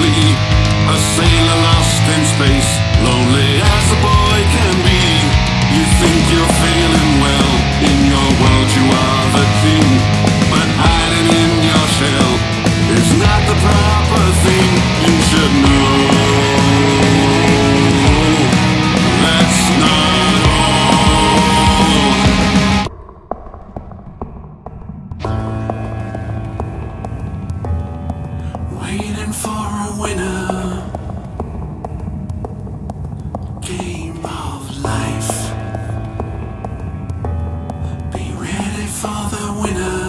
flee. A sailor lost in space, lonely looking for a winner. Game of life. Be ready for the winner.